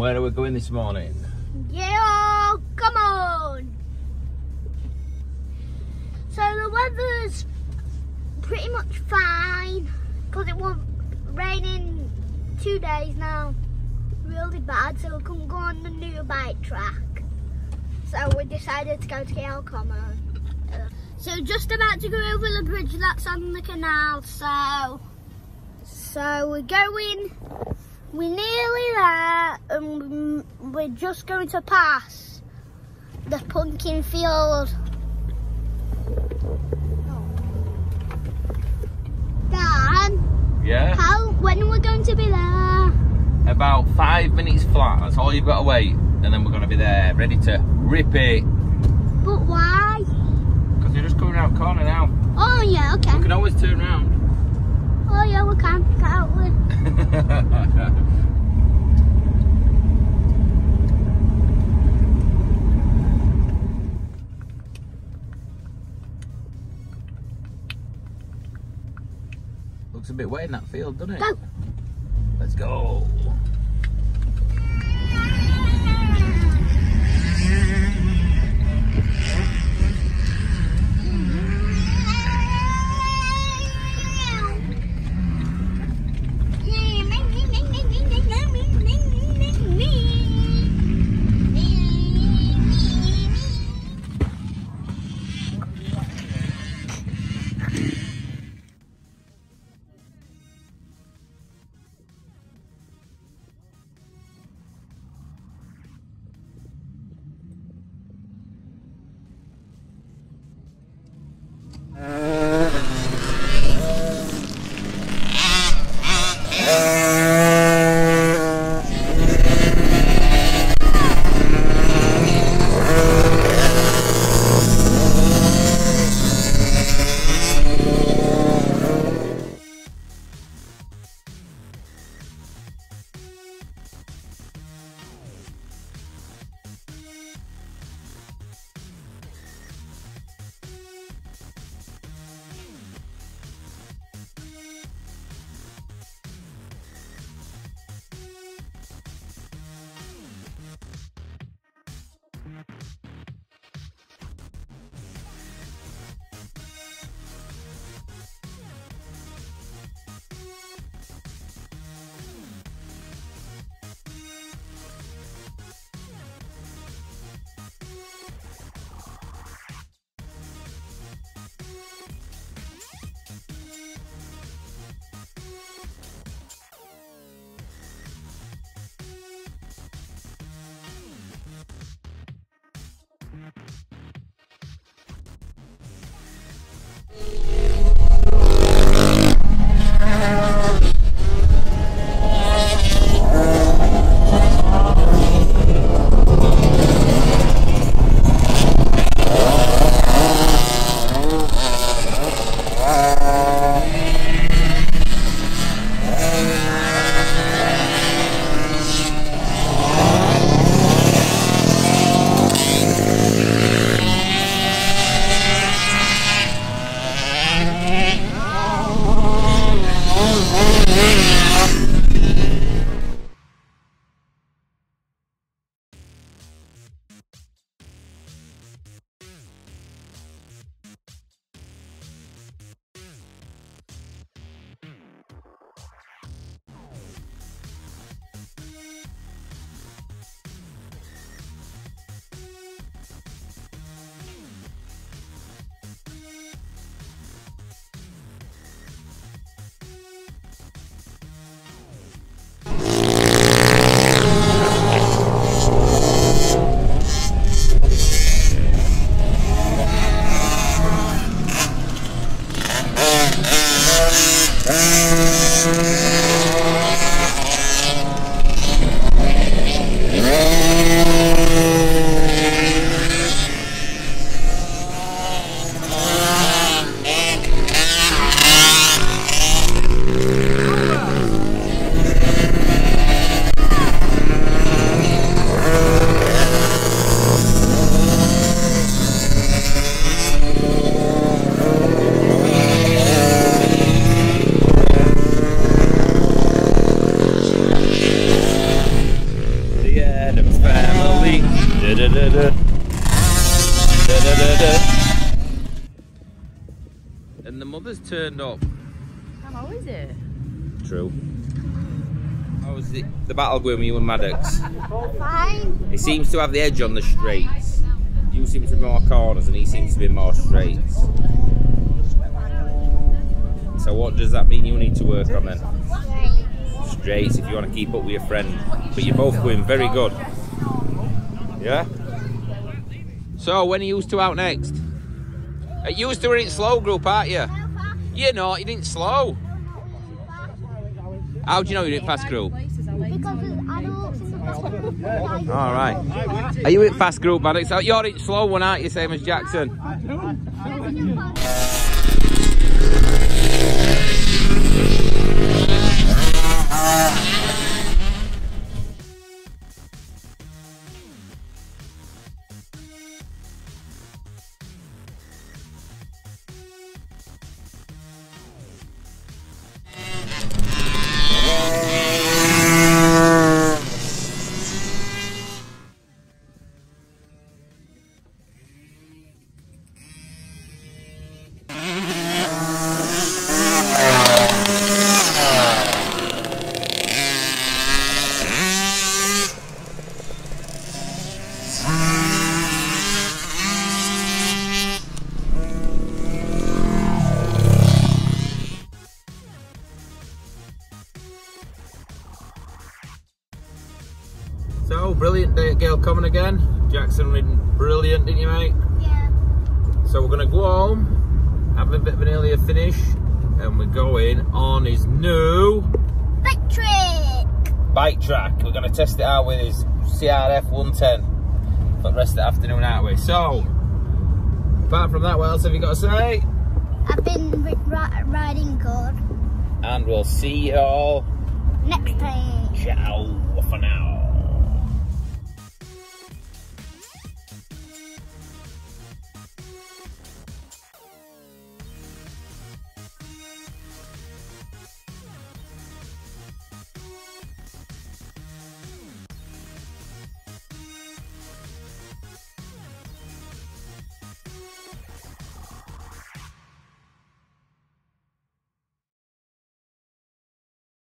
where are we going this morning? Yeah, oh, come on. So the weather's pretty much fine because it was raining two days now. Really bad, so we couldn't go on the new bike track. So we decided to go to Gale Common. So just about to go over the bridge that's on the canal. So, so we're going. We're nearly there, and we're just going to pass the pumpkin field. Dan, Yeah? how? When are we going to be there? About five minutes flat. That's all you've got to wait. And then we're going to be there, ready to rip it. But why? Because you're just coming around corner now. Oh yeah, okay. We can always turn around. Oh yeah, we can. Can't we? Looks a bit wet in that field, doesn't it? Go. Let's go. And the mother's turned up. How is it? True. How was the, the battle going with you and Maddox? Fine. He seems to have the edge on the straights. You seem to be more corners and he seems to be more straights. So what does that mean you need to work on then? Straights if you want to keep up with your friend. But you're both going very good. Yeah? So when are you two out next? Uh, you two are in slow group, aren't you? You're not, you didn't slow. How do you know you didn't pass group? All right. Are you in fast group, Maddox? You're in slow one, aren't you? Same as Jaxon. So, brilliant day at Gale Common again. Jaxon went brilliant, didn't you, mate? Yeah. So we're going to go home, have a bit of an earlier finish, and we're going on his new Big trick. bike track. We're going to test it out with his CRF 110 for the rest of the afternoon, aren't we? So, apart from that, what else have you got to say? I've been ri- ri- riding good. And we'll see you all.